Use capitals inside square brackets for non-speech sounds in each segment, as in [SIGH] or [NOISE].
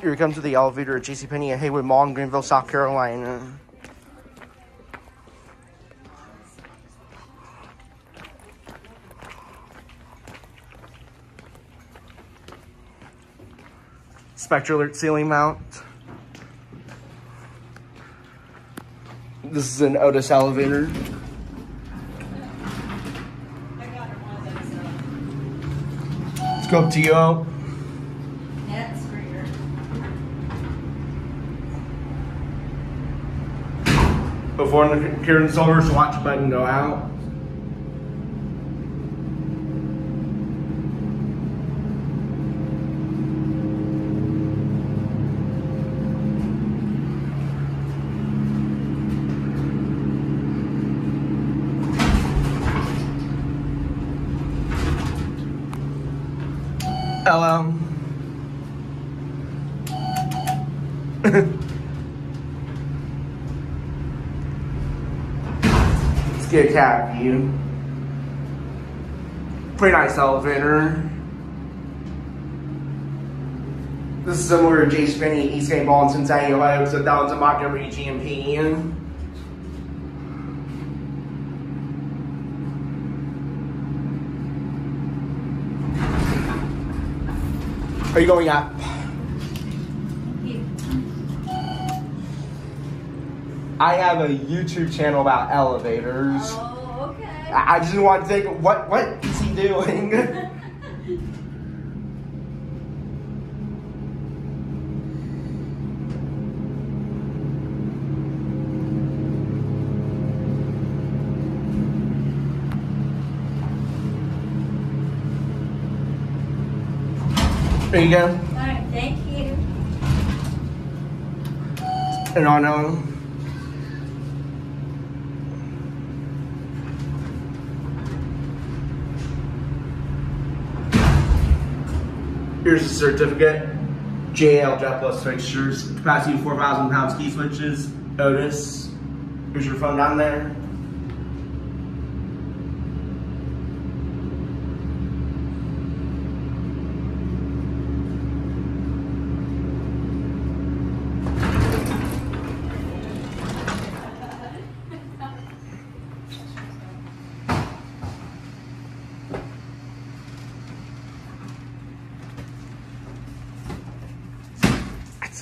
Here comes to the elevator at JCPenney at Haywood Mall in Greenville, South Carolina. Spectre alert ceiling mount. This is an Otis elevator. Let's go up to you. Before the Kieran Silver's watch button go out. Hello. [LAUGHS] A cat view. Pretty nice elevator. This is similar to JCPenney, East St. Paul, and Cincinnati, Ohio, so down to Montgomery, GMP. Are you going up? I have a YouTube channel about elevators. Oh, okay. I I just want to think, what what is he doing? [LAUGHS] there you go. All right, thank you. And on um, Here's the certificate. JL Jet Plus fixtures. Capacity 4,000 pounds key switches. Otis. Here's your phone down there.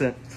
That's it.